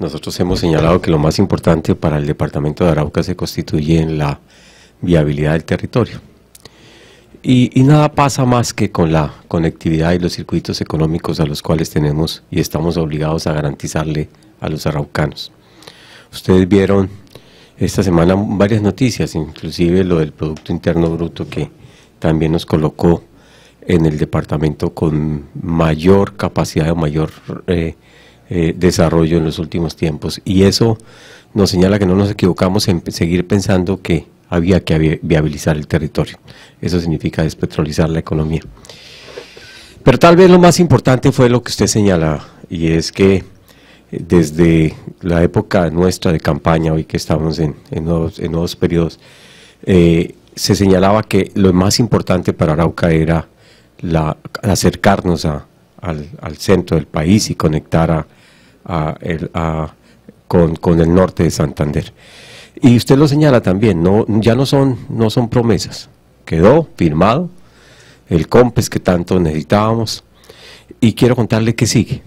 nosotros hemos señalado que lo más importante para el departamento de Arauca se constituye en la viabilidad del territorio. Y, nada pasa más que con la conectividad y los circuitos económicos a los cuales tenemos y estamos obligados a garantizarle a los araucanos. Ustedes vieron esta semana varias noticias, inclusive lo del Producto Interno Bruto que también nos colocó en el departamento con mayor capacidad o mayor eh, eh, desarrollo en los últimos tiempos. Y eso nos señala que no nos equivocamos en seguir pensando que había que viabilizar el territorio. Eso significa despetrolizar la economía. Pero tal vez lo más importante fue lo que usted señala, y es que eh, desde la época nuestra de campaña, hoy que estamos en, nuevos, periodos, eh, se señalaba que lo más importante para Arauca era acercarnos al, centro del país y conectar a, con, con el norte de Santander. Y usted lo señala también, no, ya no son, no son promesas. Quedó firmado el COMPES que tanto necesitábamos y quiero contarle que sigue.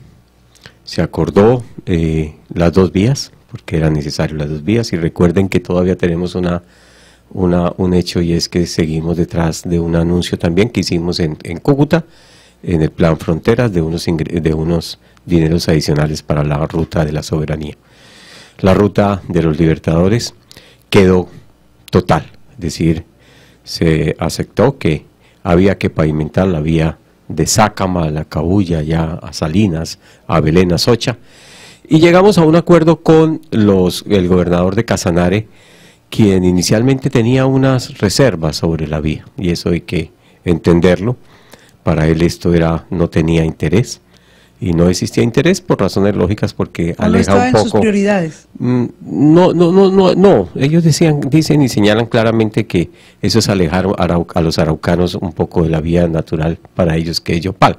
Se acordó eh, las dos vías, porque era necesario las dos vías, y recuerden que todavía tenemos una, una, un hecho y es que seguimos detrás de un anuncio también que hicimos en, en Cúcuta, en el plan Fronteras, de unos, de unos dineros adicionales para la ruta de la soberanía. La ruta de los libertadores quedó total, es decir, se aceptó que había que pavimentar la vía de Sácama a La Cabulla, ya a Salinas, a Belén, a Socha, y llegamos a un acuerdo con los, el gobernador de Casanare, quien inicialmente tenía unas reservas sobre la vía, y eso hay que entenderlo, para él esto era no tenía interés, y no existía interés por razones lógicas porque aleja un poco. En sus prioridades? Mm, no, no, no, no, no. Ellos decían, dicen y señalan claramente que eso es alejar a los araucanos un poco de la vía natural para ellos que es Yopal.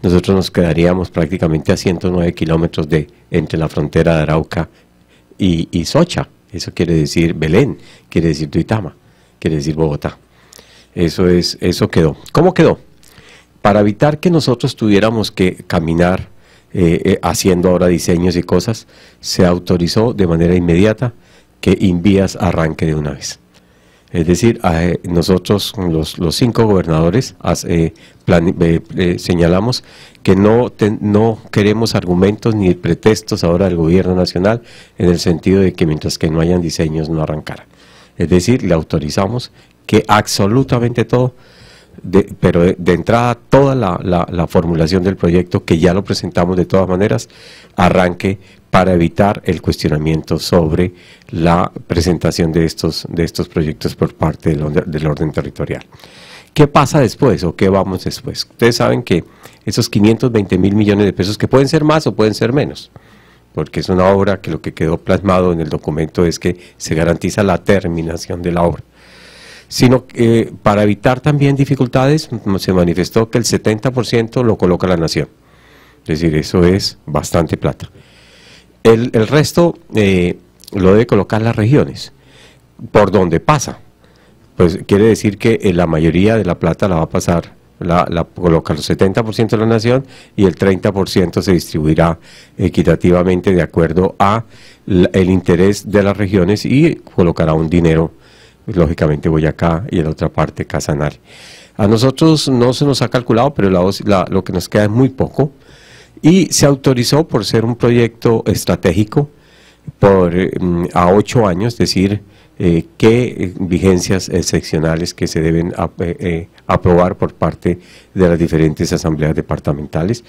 Nosotros nos quedaríamos prácticamente a 109 kilómetros de entre la frontera de Arauca y, y Socha. Eso quiere decir Belén, quiere decir Tuitama, quiere decir Bogotá. Eso es, eso quedó. ¿Cómo quedó? Para evitar que nosotros tuviéramos que caminar eh, eh, haciendo ahora diseños y cosas, se autorizó de manera inmediata que Invías arranque de una vez. Es decir, eh, nosotros, los, cinco gobernadores, señalamos que no, no queremos argumentos ni pretextos ahora del gobierno nacional en el sentido de que mientras que no hayan diseños no arrancara. Es decir, le autorizamos que absolutamente todo pero de, entrada toda la, formulación del proyecto, que ya lo presentamos de todas maneras, arranque para evitar el cuestionamiento sobre la presentación de estos, de estos proyectos por parte del, del orden territorial. ¿Qué pasa después o qué vamos después? Ustedes saben que esos 520 mil millones de pesos, que pueden ser más o pueden ser menos, porque es una obra que lo que quedó plasmado en el documento es que se garantiza la terminación de la obra sino que para evitar también dificultades se manifestó que el 70% lo coloca la nación. Es decir, eso es bastante plata. El, resto eh, lo debe colocar las regiones, por donde pasa. Pues quiere decir que eh, la mayoría de la plata la va a pasar, la, la coloca el 70% de la nación y el 30% se distribuirá equitativamente de acuerdo a el interés de las regiones y colocará un dinero lógicamente Boyacá y en la otra parte Casanare. A nosotros no se nos ha calculado, pero lo que nos queda es muy poco y se autorizó por ser un proyecto estratégico por mm, a ocho años, es decir, eh, qué vigencias excepcionales que se deben eh, aprobar por parte de las diferentes asambleas departamentales.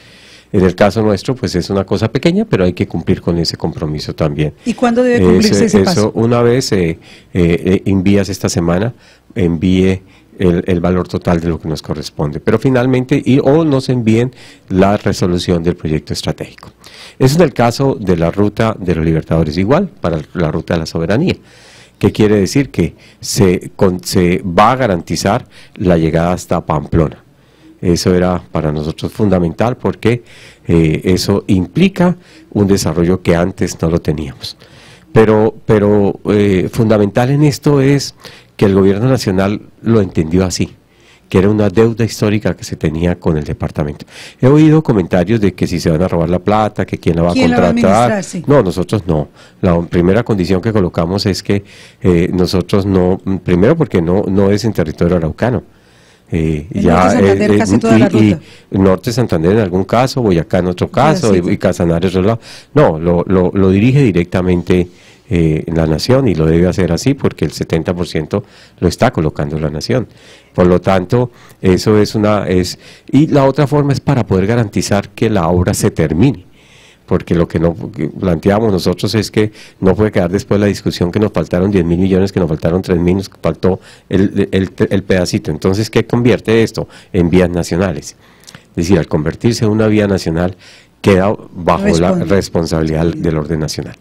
En el caso nuestro, pues es una cosa pequeña, pero hay que cumplir con ese compromiso también. ¿Y cuándo debe cumplirse ese, paso? Una vez eh, eh, envías esta semana, envíe el, valor total de lo que nos corresponde. Pero finalmente, y, o nos envíen la resolución del proyecto estratégico. Eso es el caso de la ruta de los libertadores, igual para la ruta de la soberanía. ¿Qué quiere decir? Que se, se va a garantizar la llegada hasta Pamplona eso era para nosotros fundamental porque eh, eso implica un desarrollo que antes no lo teníamos. Pero, pero eh, fundamental en esto es que el gobierno nacional lo entendió así, que era una deuda histórica que se tenía con el departamento. He oído comentarios de que si se van a robar la plata, que quién la va a contratar. No, nosotros no. La primera condición que colocamos es que eh, nosotros no, primero porque no, no es en territorio araucano. Eh, ya, norte Santander, casi toda la ruta. Y norte Santander en algún caso, Boyacá en otro caso, y, y Casanare otro lado. No, lo, lo, lo dirige directamente eh, la nación y lo debe hacer así porque el 70% lo está colocando la nación. Por lo tanto, eso es una... es Y la otra forma es para poder garantizar que la obra se termine porque lo que no planteamos nosotros es que no puede quedar después la discusión que nos faltaron 10 mil millones, que nos faltaron 3 mil, nos faltó el, el, pedacito. Entonces, ¿qué convierte esto en vías nacionales? Es decir, al convertirse en una vía nacional, queda bajo la responsabilidad del orden nacional.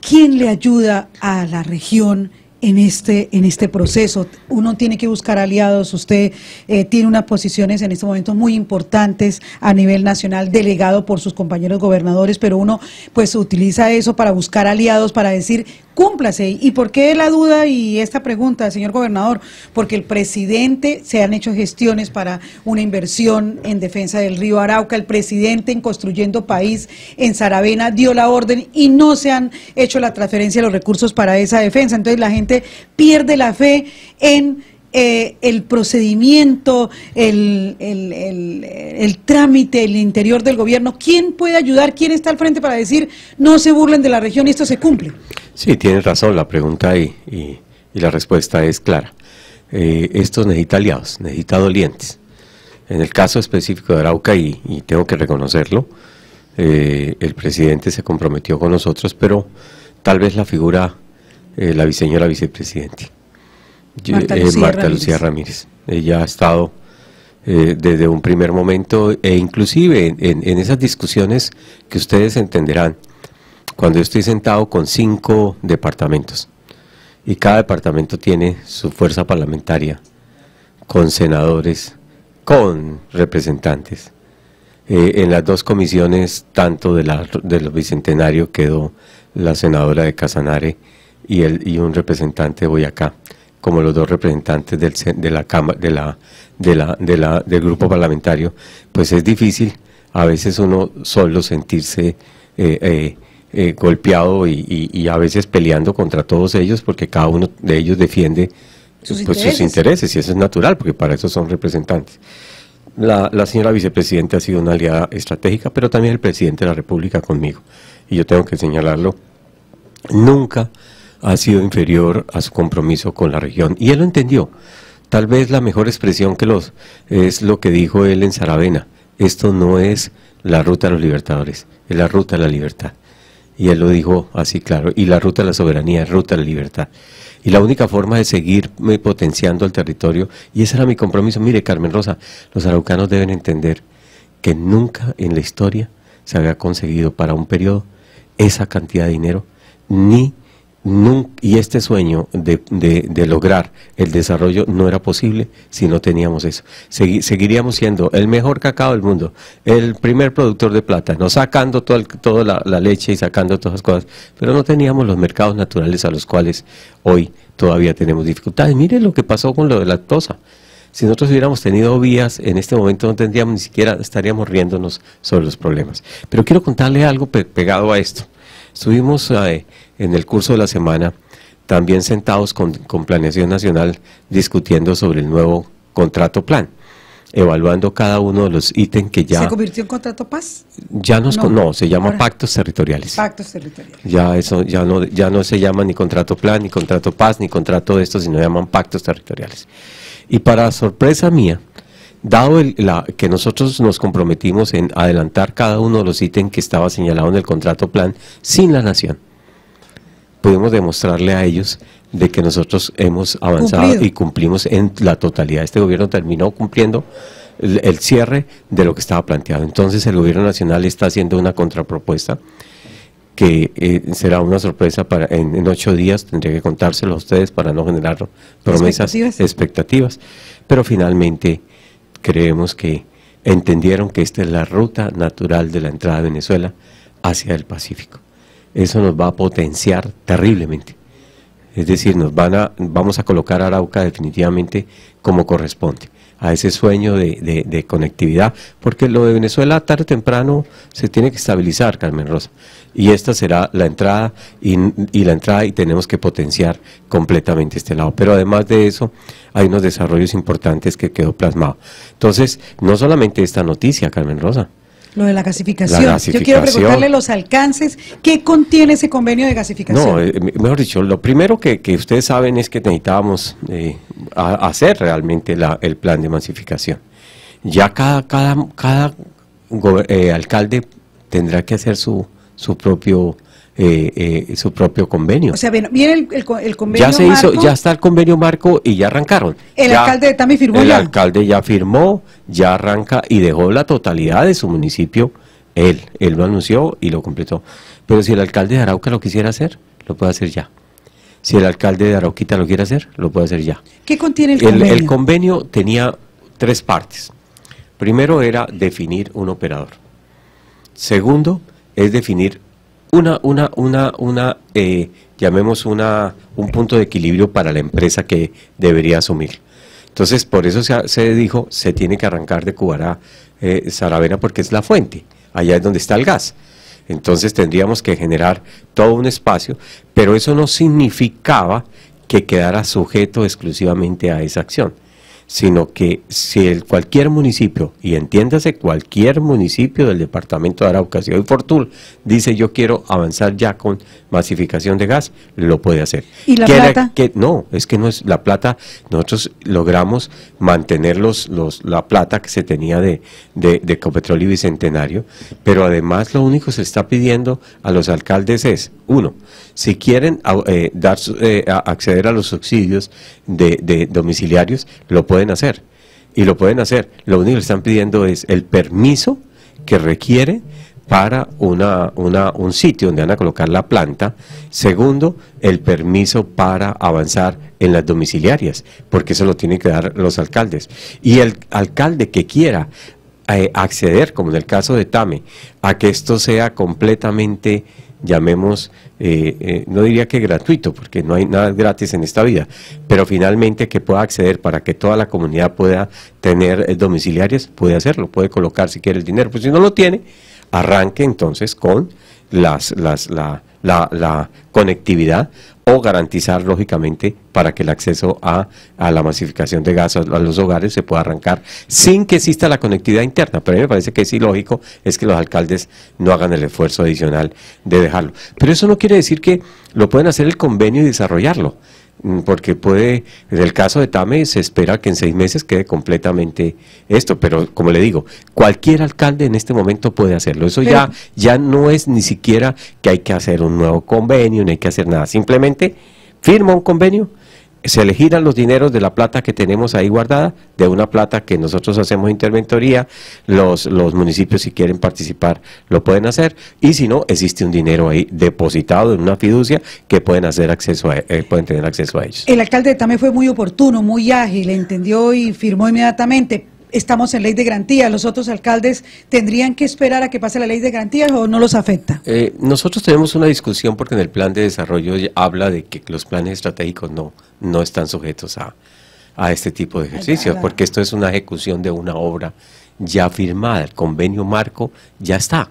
¿Quién le ayuda a la región en este, en este proceso. Uno tiene que buscar aliados. Usted eh, tiene unas posiciones en este momento muy importantes a nivel nacional, delegado por sus compañeros gobernadores, pero uno pues utiliza eso para buscar aliados, para decir, cúmplase. ¿Y por qué la duda y esta pregunta, señor gobernador? Porque el presidente se han hecho gestiones para una inversión en defensa del río Arauca, el presidente en construyendo país en Saravena dio la orden y no se han hecho la transferencia de los recursos para esa defensa. Entonces la gente pierde la fe en eh, el procedimiento, el, trámite, el interior del gobierno. ¿Quién puede ayudar? ¿Quién está al frente para decir no se burlen de la región y esto se cumple? Sí, tienes razón la pregunta y, la respuesta es clara. Eh, esto necesita aliados, necesita dolientes. En el caso específico de Arauca, y, tengo que reconocerlo, eh, el presidente se comprometió con nosotros, pero tal vez la figura eh, la señora vicepresidente, Marta, eh, Lucía, Ramírez. Ella ha estado eh, desde un primer momento e inclusive en, esas discusiones que ustedes entenderán, cuando yo estoy sentado con cinco departamentos y cada departamento tiene su fuerza parlamentaria, con senadores, con representantes. en las dos comisiones, tanto de, la, de los bicentenario quedó la senadora de Casanare y, el, y un representante de Boyacá, como los dos representantes del, de la Cámara, de la, de la, de la, del grupo parlamentario, pues es difícil a veces uno solo sentirse eh, eh, eh, golpeado y, y, a veces peleando contra todos ellos porque cada uno de ellos defiende sus, pues, intereses. sus intereses y eso es natural porque para eso son representantes. La, la, señora vicepresidenta ha sido una aliada estratégica, pero también el presidente de la República conmigo. Y yo tengo que señalarlo, nunca ha sido inferior a su compromiso con la región. Y él lo entendió. Tal vez la mejor expresión que los es lo que dijo él en Saravena. Esto no es la ruta de los libertadores, es la ruta de la libertad. Y él lo dijo así claro. Y la ruta de la soberanía es ruta de la libertad. Y la única forma de seguir potenciando el territorio, y ese era mi compromiso, mire Carmen Rosa, los araucanos deben entender que nunca en la historia se había conseguido para un periodo esa cantidad de dinero, ni y este sueño de, lograr el desarrollo no era posible si no teníamos eso. seguiríamos siendo el mejor cacao del mundo, el primer productor de plátano, sacando toda la, leche y sacando todas las cosas, pero no teníamos los mercados naturales a los cuales hoy todavía tenemos dificultades. Mire lo que pasó con lo de la lactosa. Si nosotros hubiéramos tenido vías, en este momento no tendríamos ni siquiera, estaríamos riéndonos sobre los problemas. Pero quiero contarle algo pegado a esto. Estuvimos eh, en el curso de la semana también sentados con, Planeación Nacional discutiendo sobre el nuevo contrato plan evaluando cada uno de los ítems que ya... ¿Se convirtió en contrato paz? Ya nos, no, se llama pactos territoriales. Pactos territoriales. Ya eso ya no, ya no se llama ni contrato plan, ni contrato paz, ni contrato de esto, sino llaman pactos territoriales. Y para sorpresa mía, dado la, que nosotros nos comprometimos en adelantar cada uno de los ítems que estaba señalado en el contrato plan sin la nación, pudimos demostrarle a ellos de que nosotros hemos avanzado y cumplimos en la totalidad. Este gobierno terminó cumpliendo el, cierre de lo que estaba planteado. Entonces el gobierno nacional está haciendo una contrapropuesta que eh, será una sorpresa para en, ocho días, tendría que contárselo a ustedes para no generar promesas, expectativas. Pero finalmente creemos que entendieron que esta es la ruta natural de la entrada de Venezuela hacia el Pacífico eso nos va a potenciar terriblemente. Es decir, nos van a, vamos a colocar a Arauca definitivamente como corresponde a ese sueño de, de, conectividad, porque lo de Venezuela tarde o temprano se tiene que estabilizar, Carmen Rosa, y esta será la entrada y, y, la entrada y tenemos que potenciar completamente este lado. Pero además de eso, hay unos desarrollos importantes que quedó plasmado. Entonces, no solamente esta noticia, Carmen Rosa, lo de la gasificación. Yo quiero preguntarle los alcances. ¿Qué contiene ese convenio de gasificación? No, eh, mejor dicho, lo primero que, ustedes saben es que necesitábamos eh, hacer realmente el plan de masificación. Ya cada, cada, cada eh, alcalde tendrá que hacer su, su propio eh, eh, su propio convenio. O sea, viene el, el, convenio Ya se hizo, ya está el convenio marco y ya arrancaron. El alcalde de Tami firmó el ya. El alcalde ya firmó, ya arranca y dejó la totalidad de su municipio. Él, él lo anunció y lo completó. Pero si el alcalde de Arauca lo quisiera hacer, lo puede hacer ya. Si el alcalde de Arauquita lo quiere hacer, lo puede hacer ya. ¿Qué contiene el convenio? el convenio tenía tres partes. Primero era definir un operador. Segundo es definir una, una, una, una eh, llamemos una, un punto de equilibrio para la empresa que debería asumir. Entonces, por eso se, se dijo, se tiene que arrancar de Cubará, eh, porque es la fuente, allá es donde está el gas. Entonces tendríamos que generar todo un espacio, pero eso no significaba que quedara sujeto exclusivamente a esa acción sino que si el, cualquier municipio, y entiéndase cualquier municipio del departamento de Arauca, si hoy Fortul dice yo quiero avanzar ya con masificación de gas, lo puede hacer. ¿Y la plata? que, no, es que no es la plata, nosotros logramos mantener los, los, la plata que se tenía de, de, de Ecopetrol y Bicentenario, pero además lo único que se está pidiendo a los alcaldes es, uno, si quieren eh, dar, eh, acceder a los subsidios de, de domiciliarios, lo pueden hacer. Y lo pueden hacer. Lo único que están pidiendo es el permiso que requiere para una, una, un sitio donde van a colocar la planta. Segundo, el permiso para avanzar en las domiciliarias, porque eso lo tienen que dar los alcaldes. Y el alcalde que quiera eh, acceder, como en el caso de Tame, a que esto sea completamente llamemos, eh, eh, no diría que gratuito, porque no hay nada gratis en esta vida, pero finalmente que pueda acceder para que toda la comunidad pueda tener eh, domiciliarias, puede hacerlo, puede colocar si quiere el dinero, pues si no lo tiene, arranque entonces con las, las, la, la, la conectividad o garantizar, lógicamente, para que el acceso a, a la masificación de gas a, los hogares se pueda arrancar sin que exista la conectividad interna. Pero a mí me parece que sí lógico es que los alcaldes no hagan el esfuerzo adicional de dejarlo. Pero eso no quiere decir que lo pueden hacer el convenio y desarrollarlo. Mm, porque puede, en el caso de Tame se espera que en seis meses quede completamente esto, pero como le digo, cualquier alcalde en este momento puede hacerlo. Eso ya, ya no es ni siquiera que hay que hacer un nuevo convenio, ni hay que hacer nada, simplemente firma un convenio se le giran los dineros de la plata que tenemos ahí guardada, de una plata que nosotros hacemos interventoría, los, los municipios si quieren participar lo pueden hacer, y si no, existe un dinero ahí depositado en una fiducia que pueden hacer acceso eh, pueden tener acceso a ellos. El alcalde también fue muy oportuno, muy ágil, entendió y firmó inmediatamente, estamos en ley de garantía. ¿Los otros alcaldes tendrían que esperar a que pase la ley de garantía o no los afecta? Eh, nosotros tenemos una discusión porque en el plan de desarrollo habla de que los planes estratégicos no, no están sujetos a, este tipo de ejercicios, porque esto es una ejecución de una obra ya firmada. El convenio marco ya está.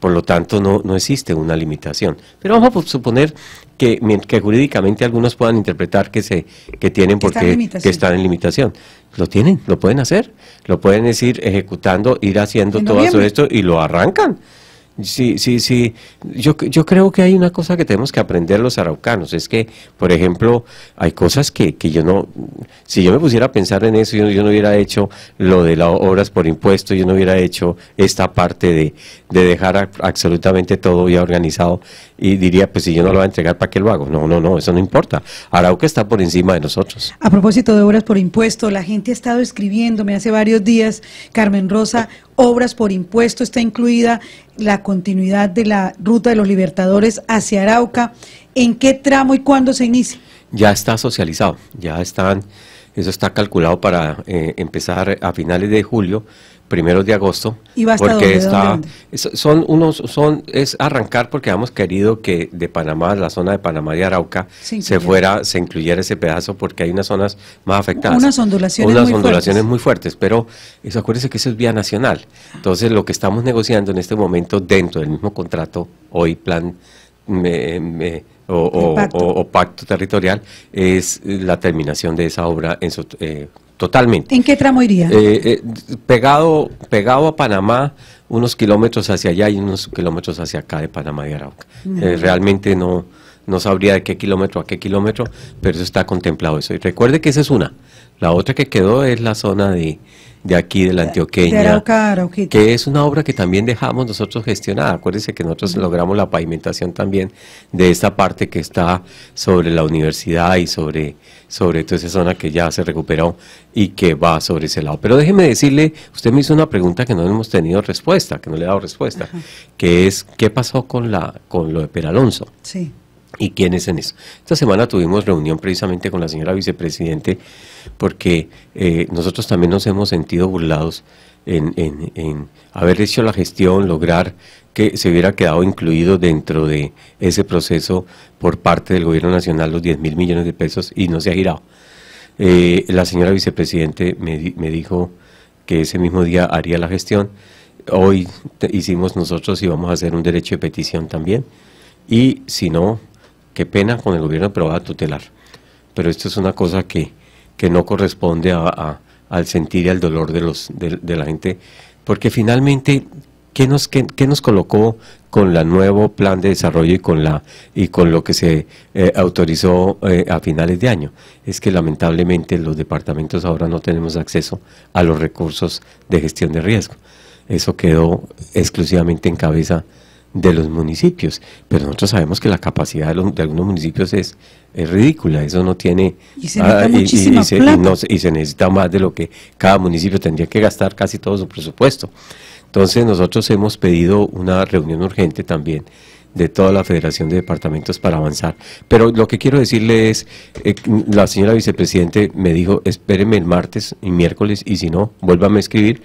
Por lo tanto, no, no existe una limitación. Pero vamos a suponer que, que jurídicamente algunos puedan interpretar que se que tienen porque que están en limitación. Lo tienen, lo pueden hacer. Lo pueden decir ejecutando, ir haciendo todo esto y lo arrancan. Sí, sí, sí. Yo, yo creo que hay una cosa que tenemos que aprender los araucanos. Es que, por ejemplo, hay cosas que, que yo no... Si yo me pusiera a pensar en eso, yo, no hubiera hecho lo de las obras por impuesto, yo no hubiera hecho esta parte de, de dejar absolutamente todo ya organizado y diría, pues si yo no lo voy a entregar, ¿para qué lo hago? No, no, no, eso no importa. Arauca está por encima de nosotros. A propósito de obras por impuesto, la gente ha estado escribiéndome hace varios días, Carmen Rosa, obras por impuesto está incluida la continuidad de la ruta de los libertadores hacia Arauca. ¿En qué tramo y cuándo se inicia? Ya está socializado, ya están, eso está calculado para eh, empezar a finales de julio primeros de agosto. ¿Y va hasta porque dónde? está, ¿Dónde, es- son unos, son, es arrancar porque hemos querido que de Panamá, la zona de Panamá y Arauca, Sí, se fuera, se incluyera ese pedazo porque hay unas zonas más afectadas. Unas ondulaciones Unas muy ondulaciones fuertes. muy fuertes, pero eso, acuérdense que eso es vía nacional. Entonces, lo que estamos negociando en este momento dentro del mismo contrato, hoy plan me- me- o, pacto. o- o pacto territorial, es la terminación de esa obra en su, eh, totalmente. ¿En qué tramo iría? Eh, eh, pegado, pegado a Panamá, unos kilómetros hacia allá y unos kilómetros hacia acá de Panamá y Arauca. Eh, realmente no, no sabría de qué kilómetro a qué kilómetro, pero eso está contemplado eso. Y recuerde que esa es una. La otra que quedó es la zona de, de aquí, de la Antioqueña. de Arauca a Arauquita. Que es una obra que también dejamos nosotros gestionada. Acuérdense que nosotros logramos la pavimentación también de esta parte que está sobre la universidad y sobre, sobre toda esa zona que ya se recuperó y que va sobre ese lado. Pero déjeme decirle, usted me hizo una pregunta que no hemos tenido respuesta, que no le he dado respuesta, que es ¿qué pasó con la con lo de Peralonso? Sí. ¿Y quién es en eso? Esta semana tuvimos reunión precisamente con la señora vicepresidente porque eh, nosotros también nos hemos sentido burlados en, haber hecho la gestión, lograr que se hubiera quedado incluido dentro de ese proceso por parte del gobierno nacional los 10 mil millones de pesos y no se ha girado. Eh, la señora vicepresidente me, me dijo que ese mismo día haría la gestión. Hoy hicimos nosotros y vamos a hacer un derecho de petición también. Y si no, qué pena con el gobierno, pero va a tutelar. Pero esto es una cosa que, que no corresponde a- al sentir y al dolor de, los, de, de la gente, porque finalmente, ¿qué nos, qué, qué nos colocó con el nuevo plan de desarrollo y con, la, y con lo que se eh, autorizó eh, a finales de año? Es que lamentablemente los departamentos ahora no tenemos acceso a los recursos de gestión de riesgo. Eso quedó exclusivamente en cabeza de los municipios, pero nosotros sabemos que la capacidad de, los- de algunos municipios es, es ridícula, eso no tiene... Y se necesita ah, y- y- muchísima y se, y plata. no se- y se necesita más de lo que cada municipio tendría que gastar casi todo su presupuesto. Entonces nosotros hemos pedido una reunión urgente también de toda la Federación de Departamentos para avanzar. Pero lo que quiero decirle es, eh, la señora vicepresidente me dijo, espéreme el martes y miércoles y si no, vuélvame a escribir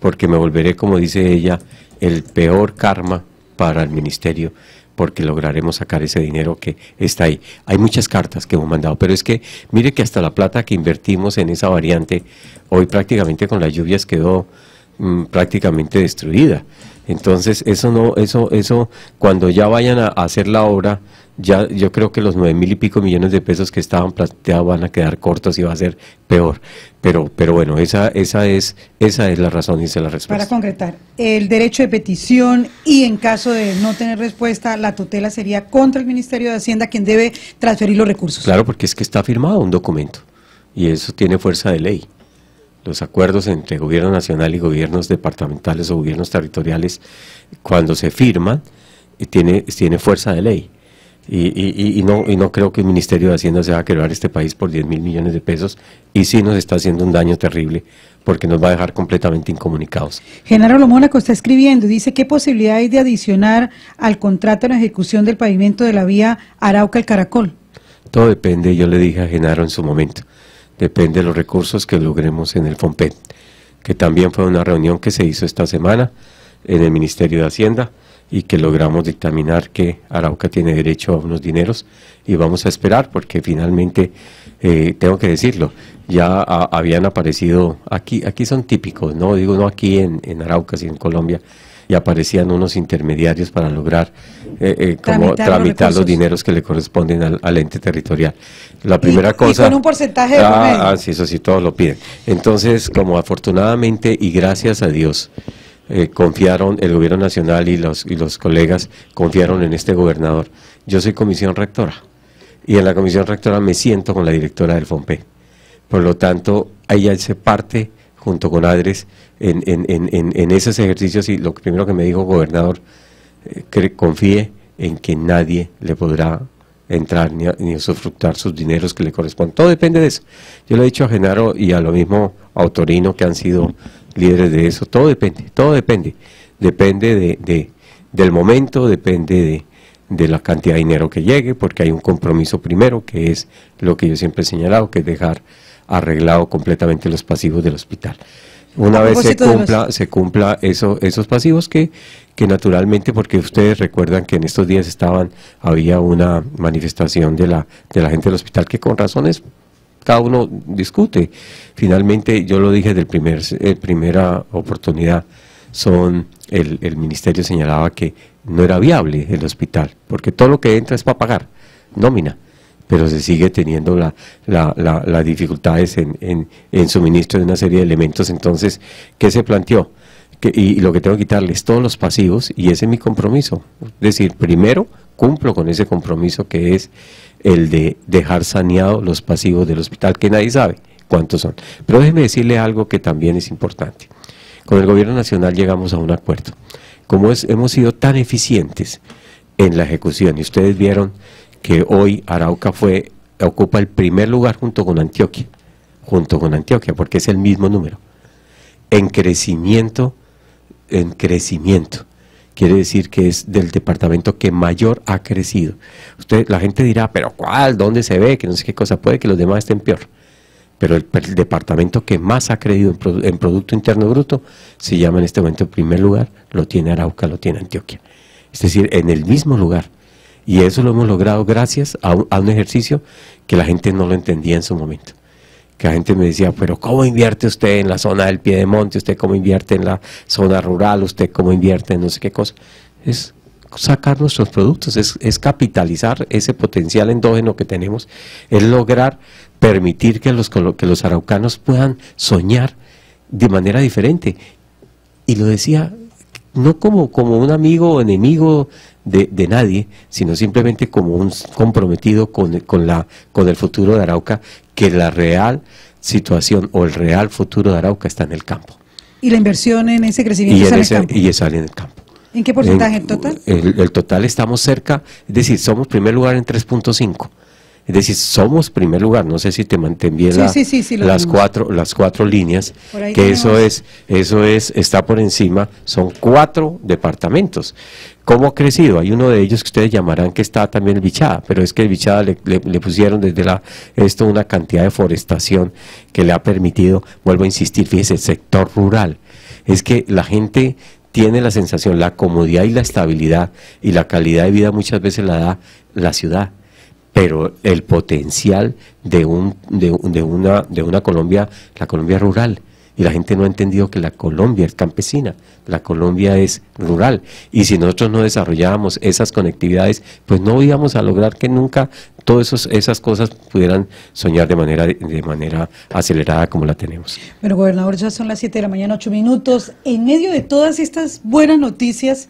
porque me volveré, como dice ella, el peor karma para el ministerio porque lograremos sacar ese dinero que está ahí. Hay muchas cartas que hemos mandado, pero es que mire que hasta la plata que invertimos en esa variante, hoy prácticamente con las lluvias quedó mm, prácticamente destruida. Entonces, eso no, eso, eso, cuando ya vayan a, a hacer la obra, ya yo creo que los nueve mil y pico millones de pesos que estaban planteados van a quedar cortos y va a ser peor. Pero, pero bueno, esa, esa es, esa es la razón y es la Para respuesta. concretar, el derecho de petición y en caso de no tener respuesta, la tutela sería contra el Ministerio de Hacienda quien debe transferir los recursos. Claro, porque es que está firmado un documento y eso tiene fuerza de ley. Los acuerdos entre gobierno nacional y gobiernos departamentales o gobiernos territoriales, cuando se firman, eh, tiene, tiene fuerza de ley. Y, y- y- no, y no creo que el Ministerio de Hacienda se va a quebrar este país por 10 mil millones de pesos y sí nos está haciendo un daño terrible porque nos va a dejar completamente incomunicados. Genaro Lomónaco está escribiendo y dice, ¿qué posibilidad hay de adicionar al contrato en ejecución del pavimento de la vía Arauca el Caracol? Todo depende, yo le dije a Genaro en su momento, depende de los recursos que logremos en el FOMPET, que también fue una reunión que se hizo esta semana en el Ministerio de Hacienda y que logramos dictaminar que Arauca tiene derecho a unos dineros y vamos a esperar porque finalmente, eh, tengo que decirlo, ya a- habían aparecido, aquí aquí son típicos, no digo no aquí en, en Arauca, sino en Colombia, y aparecían unos intermediarios para lograr eh, eh, como Tramitar los tramitar los recursos. dineros que le corresponden al, al ente territorial. La primera y cosa... con un porcentaje de ah, ah, sí, eso sí, todos lo piden. Entonces, como afortunadamente y gracias a Dios, eh, confiaron, el gobierno nacional y los, y los colegas confiaron en este gobernador. Yo soy comisión rectora y en la comisión rectora me siento con la directora del FOMPE. Por lo tanto, ella se parte junto con ADRES en, en, en, en, esos ejercicios y lo primero que me dijo gobernador, eh, confíe en que nadie le podrá entrar ni, a- ni usufructar sus dineros que le corresponden. Todo depende de eso. Yo le he dicho a Genaro y a lo mismo a Autorino que han sido líderes de eso. Todo depende, todo depende. Depende de, de- del momento, depende de, de la cantidad de dinero que llegue, porque hay un compromiso primero, que es lo que yo siempre he señalado, que es dejar arreglado completamente los pasivos del hospital. una vez se cumpla, se cumpla eso, esos pasivos que, que naturalmente, porque ustedes recuerdan que en estos días estaban, había una manifestación de la, de la gente del hospital que con razones cada uno discute. Finalmente, yo lo dije desde primer, eh, primera oportunidad, son el, el ministerio señalaba que no era viable el hospital, porque todo lo que entra es para pagar, nómina pero se sigue teniendo las la, la, dificultades en, en, suministro de una serie de elementos. Entonces, ¿qué se planteó? Que, y, lo que tengo que quitarles todos los pasivos, y ese es mi compromiso. Es decir, primero cumplo con ese compromiso que es el de dejar saneados los pasivos del hospital, que nadie sabe cuántos son. Pero déjeme decirle algo que también es importante. Con el gobierno nacional llegamos a un acuerdo. Como es, hemos sido tan eficientes en la ejecución, y ustedes vieron que hoy Arauca fue ocupa el primer lugar junto con Antioquia, junto con Antioquia, porque es el mismo número. En crecimiento, en crecimiento. Quiere decir que es del departamento que mayor ha crecido. Usted, la gente dirá, pero ¿cuál? ¿Dónde se ve? Que no sé qué cosa. Puede que los demás estén peor. Pero el, departamento que más ha crecido en, Producto Interno Bruto se llama en este momento en primer lugar, lo tiene Arauca, lo tiene Antioquia. Es decir, en el mismo lugar y eso lo hemos logrado gracias a un, ejercicio que la gente no lo entendía en su momento. Que la gente me decía, pero ¿cómo invierte usted en la zona del Piedemonte? ¿Usted cómo invierte en la zona rural? ¿Usted cómo invierte en no sé qué cosa? Es sacar nuestros productos, es, es capitalizar ese potencial endógeno que tenemos, es lograr permitir que los, que los araucanos puedan soñar de manera diferente. Y lo decía no como, como un amigo o enemigo de, nadie, sino simplemente como un comprometido con, con, la, con el futuro de Arauca, que la real situación o el real futuro de Arauca está en el campo. ¿Y la inversión en ese crecimiento y está en, el campo? Y sale en el campo. ¿En qué porcentaje en, total? El, el, total estamos cerca, es decir, somos primer lugar en 3.5 es decir, somos primer lugar, no sé si te mantén bien las, cuatro, las cuatro líneas, que eso es, eso es, está por encima, son cuatro departamentos. ¿Cómo ha crecido? Hay uno de ellos que ustedes llamarán que está también el Bichada, pero es que el Bichada le, le, pusieron desde la, esto una cantidad de forestación que le ha permitido, vuelvo a insistir, fíjese, el sector rural. Es que la gente tiene la sensación, la comodidad y la estabilidad y la calidad de vida muchas veces la da la ciudad pero el potencial de, un, de, de, una, de una Colombia, la Colombia rural, y la gente no ha entendido que la Colombia es campesina, la Colombia es rural, y si nosotros no desarrollábamos esas conectividades, pues no íbamos a lograr que nunca todas esas cosas pudieran soñar de manera, acelerada como la tenemos. Bueno, gobernador, ya son las 7 de la mañana, 8 minutos. En medio de todas estas buenas noticias,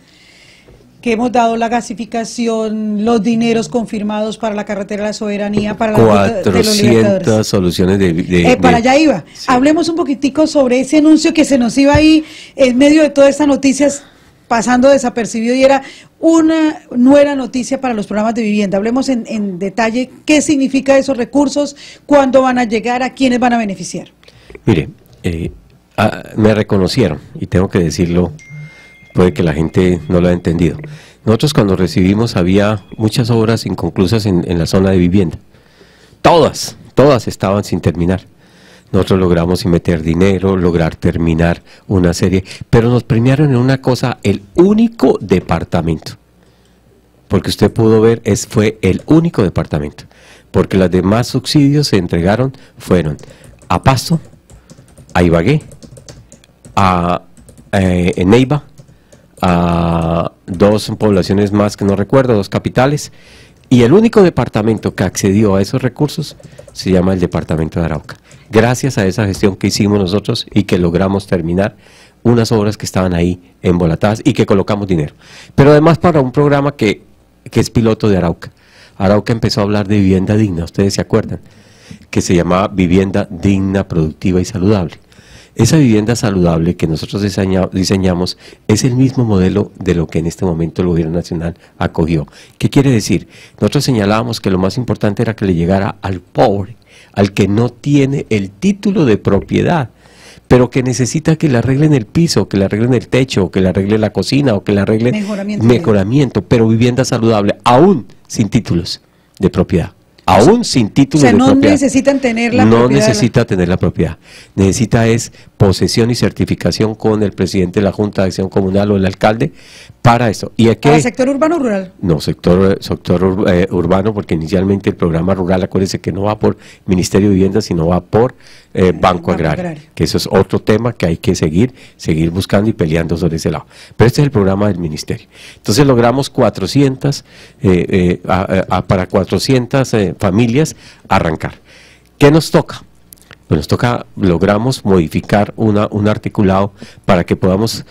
que hemos dado la gasificación, los dineros confirmados para la carretera de la soberanía, para la 400 soluciones de, eh, para allá iba. Hablemos un poquitico sobre ese anuncio que se nos iba ahí en medio de todas estas noticias pasando desapercibido y era una nueva noticia para los programas de vivienda. Hablemos en, detalle qué significa esos recursos, cuándo van a llegar, a quiénes van a beneficiar. Mire, eh, ah, me reconocieron y tengo que decirlo puede que la gente no lo haya entendido. Nosotros cuando recibimos había muchas obras inconclusas en, la zona de vivienda. Todas, todas estaban sin terminar. Nosotros logramos meter dinero, lograr terminar una serie, pero nos premiaron en una cosa, el único departamento. Porque usted pudo ver, es, fue el único departamento. Porque los demás subsidios se entregaron fueron a Pasto, a Ibagué, a eh, Neiva, a dos poblaciones más que no recuerdo, dos capitales, y el único departamento que accedió a esos recursos se llama el departamento de Arauca. Gracias a esa gestión que hicimos nosotros y que logramos terminar unas obras que estaban ahí embolatadas y que colocamos dinero. Pero además para un programa que, que es piloto de Arauca. Arauca empezó a hablar de vivienda digna, ustedes se acuerdan, que se llamaba vivienda digna, productiva y saludable. Esa vivienda saludable que nosotros diseñamos es el mismo modelo de lo que en este momento el gobierno nacional acogió. ¿Qué quiere decir? Nosotros señalábamos que lo más importante era que le llegara al pobre, al que no tiene el título de propiedad pero que necesita que le arreglen el piso, que le arreglen el techo, que le arreglen la cocina o que le arreglen mejoramiento, mejoramiento pero vivienda saludable, aún sin títulos de propiedad. Aún sin título o sea, de no propiedad. necesitan tener la no propiedad. necesita tener la propiedad. Necesita es posesión y certificación con el presidente de la Junta de Acción Comunal o el alcalde para eso. ¿Y a qué? ¿Para sector urbano o rural? No, sector, sector ur- eh, urbano, porque inicialmente el programa rural, acuérdense que no va por Ministerio de Vivienda, sino va por eh, Banco, Agrario, Agrario. que eso es otro tema que hay que seguir, seguir buscando y peleando sobre ese lado. Pero este es el programa del Ministerio. Entonces logramos 400, eh, eh, a- a- para 400 eh, familias arrancar. ¿Qué nos toca? Pues nos toca, logramos modificar una, un articulado para que podamos,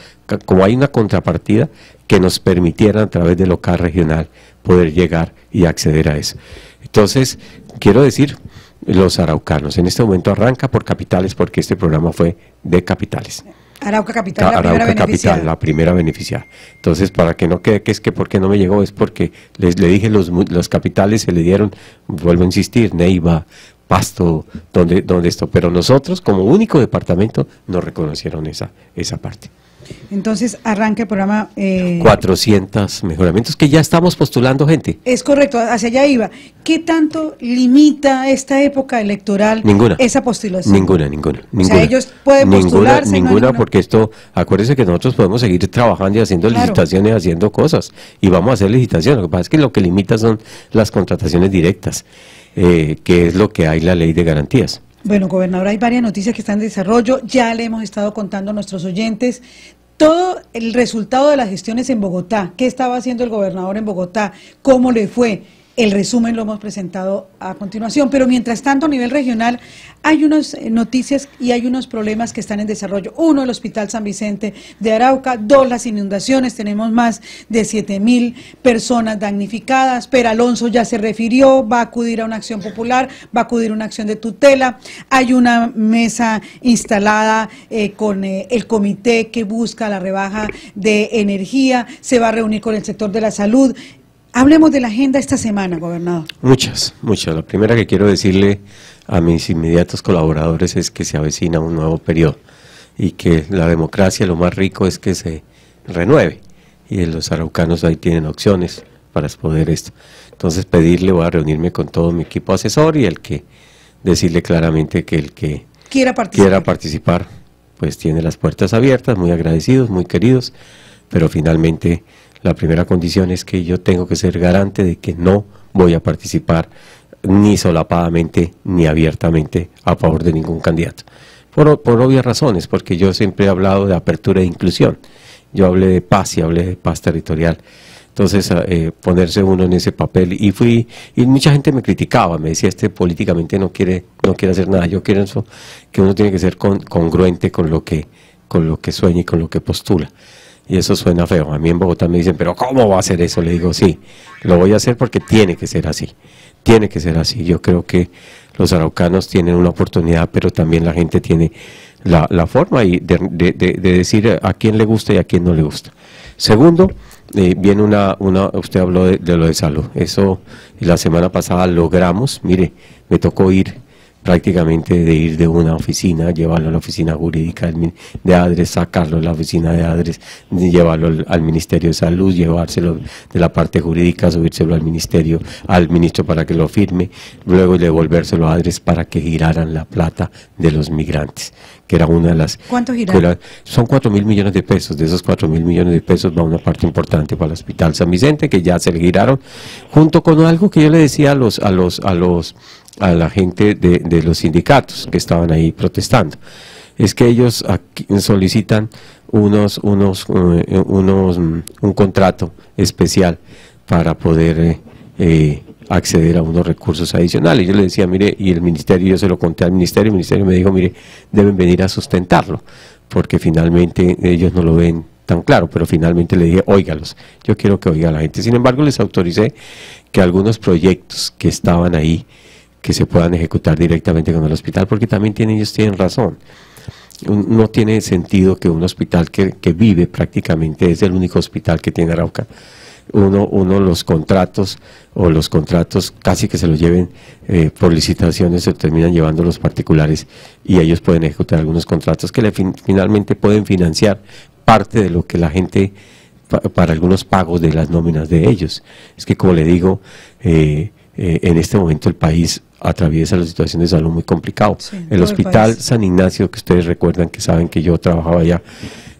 como hay una contrapartida, que nos permitiera a través de local regional poder llegar y acceder a eso. Entonces, quiero decir, los araucanos, en este momento arranca por capitales porque este programa fue de capitales. Arauca Capital, la primera Arauca beneficiada. Capital, la primera beneficiada. Entonces, para que no quede que es que porque no me llegó, es porque les le dije los, los capitales se le dieron, vuelvo a insistir, Neiva, Pasto, donde, donde esto. Pero nosotros, como único departamento, no reconocieron esa, esa parte. Entonces arranca el programa. eh, 400 mejoramientos que ya estamos postulando gente. Es correcto, hacia allá iba. ¿Qué tanto limita esta época electoral Ninguna. esa postulación? Ninguna, ninguna. O sea, ninguna. ellos pueden ninguna, no hay ninguna, ninguna- porque esto, acuérdense que nosotros podemos seguir trabajando y haciendo Claro. licitaciones, haciendo cosas, y vamos a hacer licitaciones. Lo que pasa es que lo que limita son las contrataciones directas, eh, que es lo que hay la ley de garantías. Bueno, gobernador, hay varias noticias que están en desarrollo. Ya le hemos estado contando a nuestros oyentes todo el resultado de las gestiones en Bogotá. ¿Qué estaba haciendo el gobernador en Bogotá? ¿Cómo le fue? El resumen lo hemos presentado a continuación, pero mientras tanto a nivel regional hay unas eh, noticias y hay unos problemas que están en desarrollo. Uno, el Hospital San Vicente de Arauca. Dos, las inundaciones. Tenemos más de 7 mil personas damnificadas. Pero Alonso ya se refirió, va a acudir a una acción popular, va a acudir a una acción de tutela. Hay una mesa instalada eh, con eh, el comité que busca la rebaja de energía. Se va a reunir con el sector de la salud. Hablemos de la agenda esta semana, gobernador. Muchas, muchas. La primera que quiero decirle a mis inmediatos colaboradores es que se avecina un nuevo periodo y que la democracia lo más rico es que se renueve y los araucanos ahí tienen opciones para poder esto. Entonces pedirle, voy a reunirme con todo mi equipo asesor y el que decirle claramente que el que Quiera participar. quiera participar, pues tiene las puertas abiertas, muy agradecidos, muy queridos, pero finalmente la primera condición es que yo tengo que ser garante de que no voy a participar ni solapadamente ni abiertamente a favor de ningún candidato. Por, obvias razones, porque yo siempre he hablado de apertura e inclusión. Yo hablé de paz y hablé de paz territorial. Entonces, eh, ponerse uno en ese papel y fui y mucha gente me criticaba, me decía este políticamente no quiere no quiere hacer nada. Yo quiero eso que uno tiene que ser con- congruente con lo que con lo que sueña y con lo que postula. Y eso suena feo. A mí en Bogotá me dicen, pero ¿cómo va a hacer eso? Le digo, sí, lo voy a hacer porque tiene que ser así. Tiene que ser así. Yo creo que los araucanos tienen una oportunidad, pero también la gente tiene la, forma y de, de- de- de decir a quién le gusta y a quién no le gusta. Segundo, eh, viene una, una, usted habló de, de lo de salud. Eso la semana pasada logramos, mire, me tocó ir prácticamente de ir de una oficina, llevarlo a la oficina jurídica de ADRES, sacarlo a la oficina de ADRES, de llevarlo al, Ministerio de Salud, llevárselo de la parte jurídica, subírselo al Ministerio, al ministro para que lo firme, luego devolvérselo a ADRES para que giraran la plata de los migrantes, que era una de las... ¿Cuánto giraron? son 4 mil millones de pesos, de esos 4 mil millones de pesos va una parte importante para el Hospital San Vicente, que ya se le giraron, junto con algo que yo le decía a los, a los, a los, a la gente de, los sindicatos que estaban ahí protestando. Es que ellos solicitan unos, unos, eh, unos, mm, un contrato especial para poder eh, eh, acceder a unos recursos adicionales. Yo le decía, mire, y el ministerio, yo se lo conté al ministerio, el ministerio me dijo, mire, deben venir a sustentarlo, porque finalmente ellos no lo ven tan claro, pero finalmente le dije, óigalos, yo quiero que oiga la gente. Sin embargo, les autoricé que algunos proyectos que estaban ahí, que se puedan ejecutar directamente con el hospital, porque también tienen, ellos tienen razón. No tiene sentido que un hospital que, que vive prácticamente, es el único hospital que tiene Arauca, uno, uno los contratos o los contratos casi que se los lleven eh, por licitaciones, se terminan llevando los particulares y ellos pueden ejecutar algunos contratos que le fin- finalmente pueden financiar parte de lo que la gente pa- para algunos pagos de las nóminas de ellos. Es que como le digo, eh, eh, en este momento el país atraviesa la situación de salud muy complicado. el hospital San Ignacio, que ustedes recuerdan que saben que yo trabajaba allá,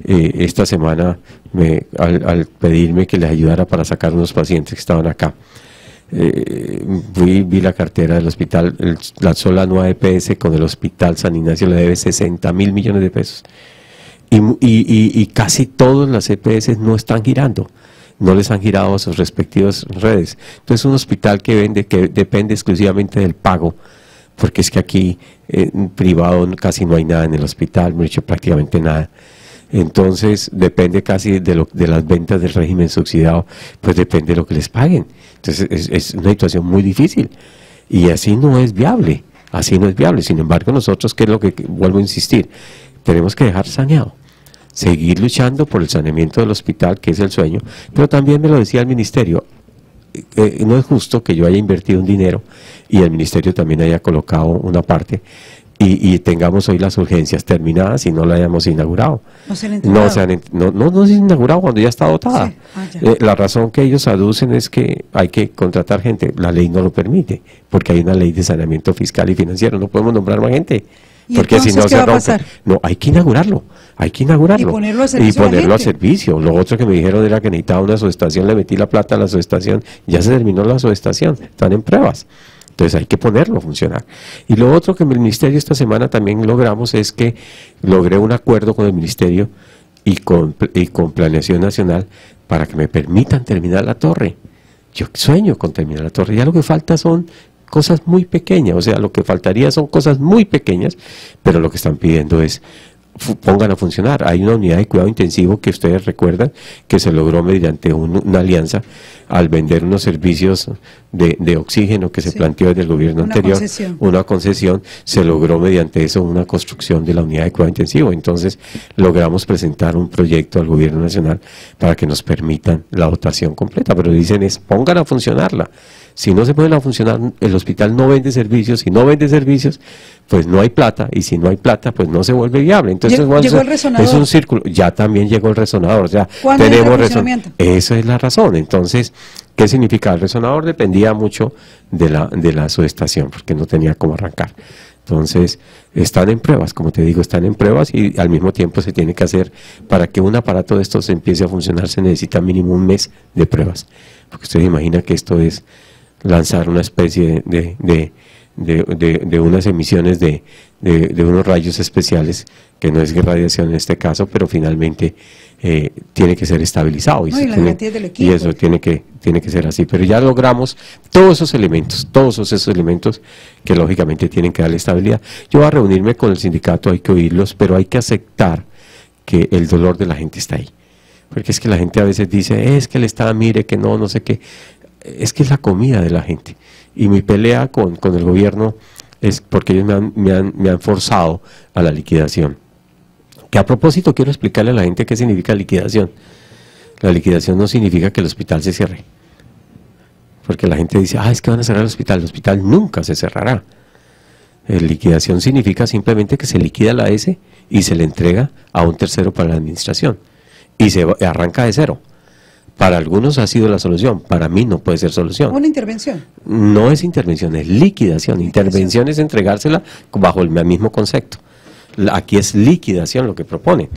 eh, esta semana me, al, pedirme que les ayudara para sacar unos pacientes que estaban acá. Eh, vi, la cartera del hospital, la sola nueva EPS con el hospital San Ignacio le debe 60 mil millones de pesos. Y, y, y, casi todas las EPS no están girando no les han girado a sus respectivas redes. Entonces un hospital que vende, que depende exclusivamente del pago, porque es que aquí en privado casi no hay nada en el hospital, no he prácticamente nada. Entonces depende casi de, lo, de las ventas del régimen subsidiado, pues depende de lo que les paguen. Entonces es, es una situación muy difícil y así no es viable, así no es viable. Sin embargo nosotros, ¿qué es lo que vuelvo a insistir? Tenemos que dejar saneado seguir luchando por el saneamiento del hospital, que es el sueño, pero también me lo decía el ministerio, eh, eh, no es justo que yo haya invertido un dinero y el ministerio también haya colocado una parte y, tengamos hoy las urgencias terminadas y no la hayamos inaugurado. No se han no, se no, no, se inaugurado cuando ya está dotada. Ah, eh, la razón que ellos aducen es que hay que contratar gente. La ley no lo permite, porque hay una ley de saneamiento fiscal y financiero. No podemos nombrar más gente. Porque si no se rompe. No, hay que inaugurarlo hay que inaugurarlo. Y ponerlo a servicio. Y ponerlo a, servicio. Lo otro que me dijeron era que necesitaba una subestación, le metí la plata a la subestación, ya se terminó la subestación, están en pruebas. Entonces hay que ponerlo a funcionar. Y lo otro que el Ministerio esta semana también logramos es que logré un acuerdo con el Ministerio y con, y con Planeación Nacional para que me permitan terminar la torre. Yo sueño con terminar la torre. Ya lo que falta son cosas muy pequeñas, o sea, lo que faltaría son cosas muy pequeñas, pero lo que están pidiendo es pongan a funcionar. Hay una unidad de cuidado intensivo que ustedes recuerdan que se logró mediante una alianza al vender unos servicios de, oxígeno que se planteó desde el gobierno anterior, una concesión, se logró mediante eso una construcción de la unidad de cuidado intensivo. Entonces logramos presentar un proyecto al gobierno nacional para que nos permitan la dotación completa, pero dicen es pongan a funcionarla. Si no se puede funcionar, el hospital no vende servicios, si no vende servicios, pues no hay plata, y si no hay plata, pues no se vuelve viable. Entonces, es un círculo. Ya también llegó el resonador, o sea, tenemos resonamiento. Esa es la razón. Entonces, ¿qué significa? El resonador dependía mucho de la, de la subestación, porque no tenía cómo arrancar. Entonces, están en pruebas, como te digo, están en pruebas y al mismo tiempo se tiene que hacer, para que un aparato de estos empiece a funcionar, se necesita mínimo un mes de pruebas. Porque usted imagina que esto es lanzar una especie de, de, de, de unas emisiones de, unos rayos especiales, que no es radiación en este caso, pero finalmente eh, tiene que ser estabilizado. Y, y, eso tiene que, tiene que ser así. Pero ya logramos todos esos elementos, todos esos elementos que lógicamente tienen que darle estabilidad. Yo voy a reunirme con el sindicato, hay que oírlos, pero hay que aceptar que el dolor de la gente está ahí. Porque es que la gente a veces dice, es que el Estado mire que no, no sé qué es que es la comida de la gente. Y mi pelea con, con el gobierno es porque ellos me han, me, han, me han forzado a la liquidación. Que a propósito quiero explicarle a la gente qué significa liquidación. La liquidación no significa que el hospital se cierre. Porque la gente dice, ah, es que van a cerrar el hospital. El hospital nunca se cerrará. La liquidación significa simplemente que se liquida la S y se le entrega a un tercero para la administración. Y se arranca de cero. Para algunos ha sido la solución, para mí no puede ser solución. ¿Una intervención? No es intervención, es liquidación. Intervención es entregársela bajo el mismo concepto. Aquí es liquidación lo que propone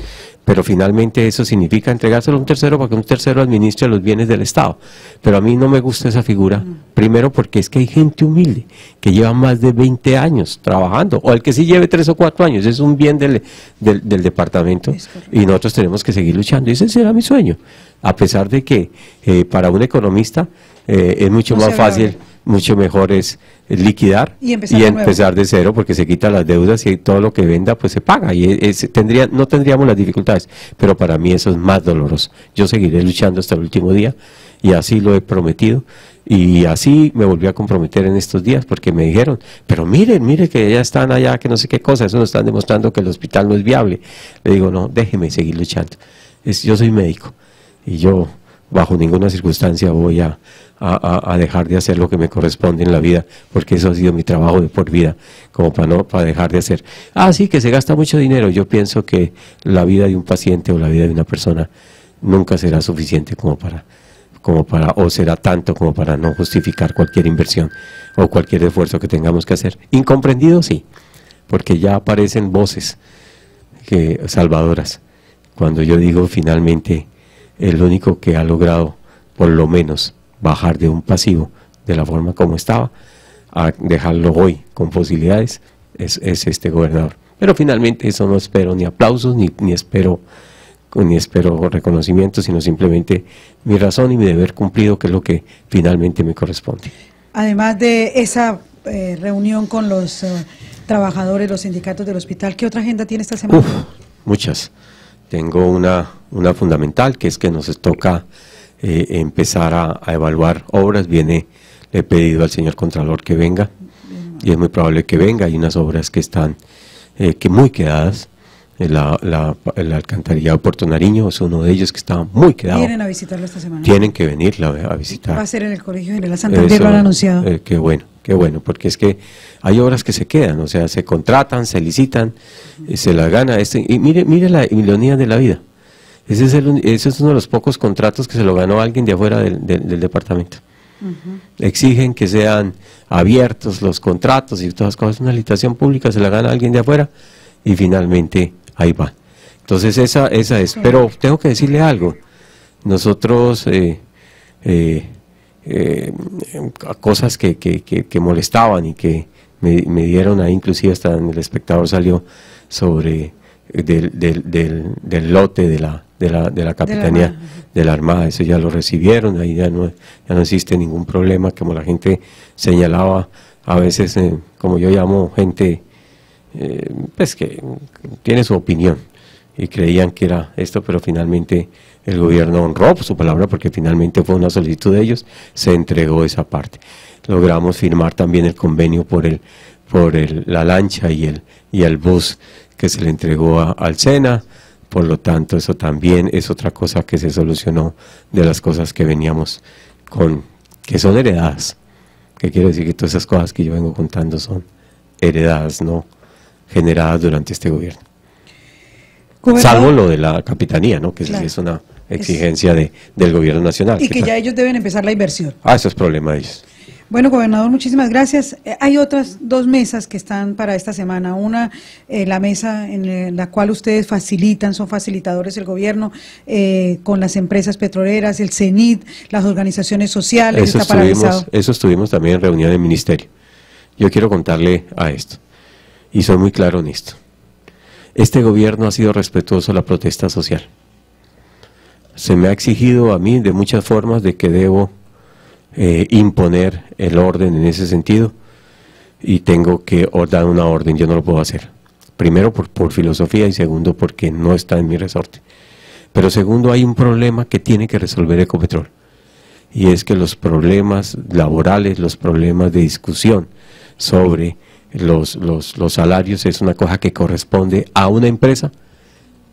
pero finalmente eso significa entregárselo a un tercero para que un tercero administre los bienes del Estado. Pero a mí no me gusta esa figura, mm. primero porque es que hay gente humilde que lleva más de 20 años trabajando, o el que sí lleve 3 o 4 años, es un bien del, del, departamento y nosotros tenemos que seguir luchando. Y ese será mi sueño, a pesar de que eh, para un economista eh, es mucho más fácil mucho mejor es liquidar y empezar, de, cero porque se quitan las deudas y todo lo que venda pues se paga y tendría, no tendríamos las dificultades, pero para mí eso es más doloroso. Yo seguiré luchando hasta el último día y así lo he prometido y así me volví a comprometer en estos días porque me dijeron, pero miren, miren que ya están allá, que no sé qué cosa, eso nos están demostrando que el hospital no es viable. Le digo, no, déjeme seguir luchando. Es, yo soy médico y yo bajo ninguna circunstancia voy a, a, dejar de hacer lo que me corresponde en la vida, porque eso ha sido mi trabajo de por vida, como para no para dejar de hacer. Ah, sí, que se gasta mucho dinero. Yo pienso que la vida de un paciente o la vida de una persona nunca será suficiente como para como para, o será tanto como para no justificar cualquier inversión o cualquier esfuerzo que tengamos que hacer. Incomprendido, sí, porque ya aparecen voces que, salvadoras. Cuando yo digo finalmente, el único que ha logrado, por lo menos, bajar de un pasivo de la forma como estaba, a dejarlo hoy con posibilidades, es, es este gobernador. Pero finalmente eso no espero ni aplausos, ni, ni espero ni espero reconocimiento, sino simplemente mi razón y mi deber cumplido, que es lo que finalmente me corresponde. Además de esa eh, reunión con los eh, trabajadores, los sindicatos del hospital, ¿qué otra agenda tiene esta semana? muchas. Tengo una, una fundamental, que es que nos toca eh, empezar a, evaluar obras. Viene, le he pedido al señor Contralor que venga, y es muy probable que venga. Hay unas obras que están que muy quedadas la, la, el alcantarillado Puerto Nariño es uno de ellos que está muy quedado. ¿Vienen a visitarlo esta semana? Tienen que venirla a visitar. Va a ser en el Colegio General Santander, lo han anunciado. Eh, qué bueno, qué bueno, porque es que hay obras que se quedan, o sea, se contratan, se licitan, eh, se las gana. Este, y mire, mire la ironía de la vida. Ese es, el, ese es uno de los pocos contratos que se lo ganó alguien de afuera del, del, departamento. Exigen que sean abiertos los contratos y todas las cosas. Una licitación pública se la gana alguien de afuera y finalmente ahí va. Entonces esa, esa es. Pero tengo que decirle algo. Nosotros, eh, eh, eh, cosas que, que, que, molestaban y que me, me, dieron ahí, inclusive hasta en el espectador salió sobre del, del, del, del lote de la, de la, de la capitanía de la, Armada, eso ya lo recibieron, ahí ya no, ya no existe ningún problema, como la gente señalaba, a veces, como yo llamo gente pues que tiene su opinión. Y creían que era esto, pero finalmente el gobierno honró su palabra porque finalmente fue una solicitud de ellos, se entregó esa parte. Logramos firmar también el convenio por el por el, la lancha y el y el bus que se le entregó al SENA, por lo tanto eso también es otra cosa que se solucionó de las cosas que veníamos con, que son heredadas, que quiero decir que todas esas cosas que yo vengo contando son heredadas, no generadas durante este gobierno. Salvo lo de la capitanía, ¿no? que es una exigencia de, del gobierno nacional. Y que, ya ellos deben empezar la inversión. Ah, eso es problema de ellos. Bueno, gobernador, muchísimas gracias. Eh, hay otras dos mesas que están para esta semana. Una, eh, la mesa en la cual ustedes facilitan, son facilitadores del gobierno eh, con las empresas petroleras, el CENIT, las organizaciones sociales. Eso, estuvimos, eso estuvimos también en reunión del ministerio. Yo quiero contarle a esto y soy muy claro en esto. Este gobierno ha sido respetuoso a la protesta social. Se me ha exigido a mí de muchas formas de que debo eh, imponer el orden en ese sentido y tengo que dar una orden, yo no lo puedo hacer. Primero por, por filosofía y segundo porque no está en mi resorte. Pero segundo hay un problema que tiene que resolver Ecopetrol y es que los problemas laborales, los problemas de discusión sobre los, los, los salarios es una cosa que corresponde a una empresa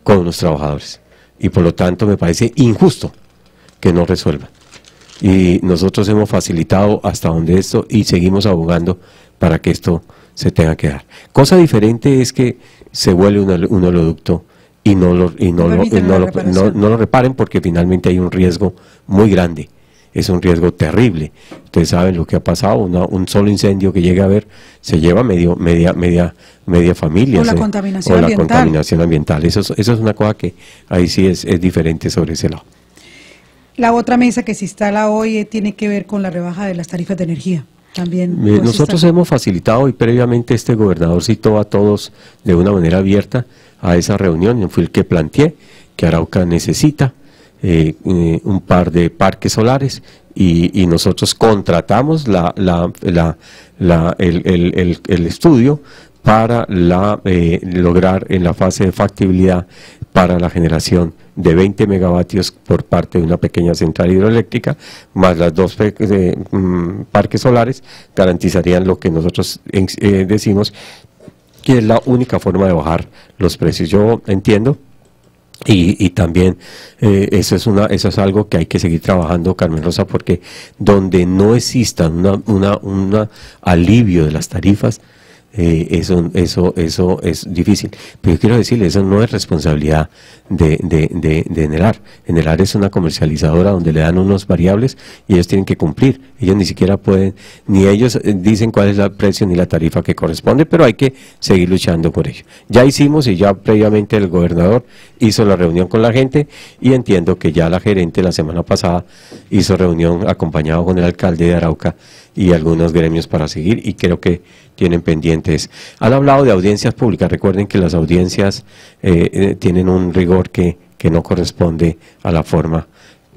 con los trabajadores. Y por lo tanto me parece injusto que no resuelvan. Y nosotros hemos facilitado hasta donde esto y seguimos abogando para que esto se tenga que dar. Cosa diferente es que se vuelve un, un oleoducto y no lo, y no, lo, no, no lo reparen porque finalmente hay un riesgo muy grande es un riesgo terrible. Ustedes saben lo que ha pasado, un solo incendio que llega a haber se lleva medio, media, media, media familia. O la contaminación ambiental. la contaminación ambiental. Eso, eso es una cosa que ahí sí es, es diferente sobre ese lado. La otra mesa que se instala hoy eh, tiene que ver con la rebaja de las tarifas de energía. También eh, pues, Nosotros hemos facilitado y previamente este gobernador citó a todos de una manera abierta a esa reunión, fue el que planteé que Arauca necesita eh, eh, un par de parques solares y, nosotros contratamos la, la, la, el, el, el, estudio para la, eh, lograr en la fase de factibilidad para la generación de 20 megavatios por parte de una pequeña central hidroeléctrica, más las dos mm, parques solares, garantizarían lo que nosotros decimos que es la única forma de bajar los precios. Yo entiendo y, y, también eh, eso es una eso es algo que hay que seguir trabajando Carmen Rosa porque donde no exista una, una, alivio de las tarifas eh, eso, eso, eso es difícil. Pero yo quiero decirle, eso no es responsabilidad de, de, de, de. Enelar es una comercializadora donde le dan unos variables y ellos tienen que cumplir. Ellos ni siquiera pueden, ni ellos eh, dicen cuál es el precio ni la tarifa que corresponde, pero hay que seguir luchando por ello. Ya hicimos y ya previamente el gobernador hizo la reunión con la gente y entiendo que ya la gerente la semana pasada hizo reunión acompañado con el alcalde de Arauca y algunos gremios para seguir y creo que tienen pendientes. Han hablado de audiencias públicas. Recuerden que las audiencias eh, eh, tienen un rigor que, que no corresponde a la forma,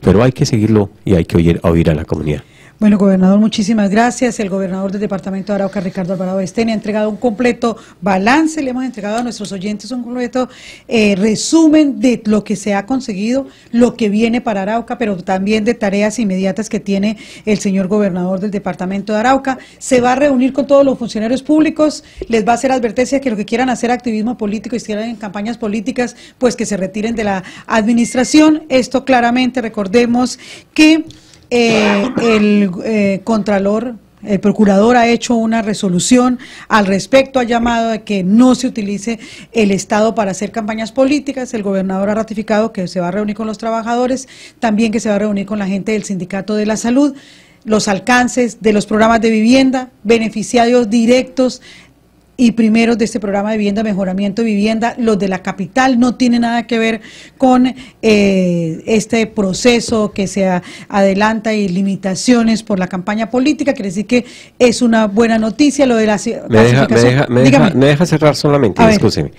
pero hay que seguirlo y hay que oír, oír a la comunidad. Bueno, gobernador, muchísimas gracias. El gobernador del departamento de Arauca, Ricardo Alvarado Esteni, ha entregado un completo balance, le hemos entregado a nuestros oyentes un completo eh, resumen de lo que se ha conseguido, lo que viene para Arauca, pero también de tareas inmediatas que tiene el señor gobernador del departamento de Arauca. Se va a reunir con todos los funcionarios públicos, les va a hacer advertencia que lo que quieran hacer activismo político y quieran en campañas políticas, pues que se retiren de la administración. Esto claramente, recordemos que eh, el eh, Contralor, el Procurador ha hecho una resolución al respecto, ha llamado a que no se utilice el Estado para hacer campañas políticas. El gobernador ha ratificado que se va a reunir con los trabajadores, también que se va a reunir con la gente del Sindicato de la Salud los alcances de los programas de vivienda, beneficiarios directos y primeros de este programa de vivienda, mejoramiento de vivienda, los de la capital, no tiene nada que ver con eh, este proceso que se adelanta y limitaciones por la campaña política, quiere decir que es una buena noticia lo de la me deja, me deja, me deja, cerrar solamente, escúcheme.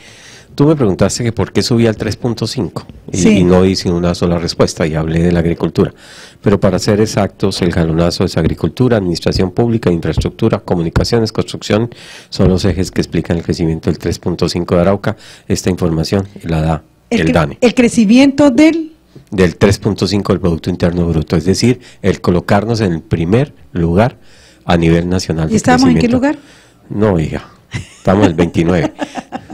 Tú me preguntaste que por qué subía al 3.5 y, no hice una sola respuesta y hablé de la agricultura. Pero para ser exactos, el galonazo es agricultura, administración pública, infraestructura, comunicaciones, construcción, son los ejes que explican el crecimiento del 3.5 de Arauca. Esta información la da el, DANE. El crecimiento del... Del 3.5 del Producto Interno Bruto, es decir, el colocarnos en el primer lugar a nivel nacional. ¿Y estamos en qué lugar? No, hija, estamos en el 29.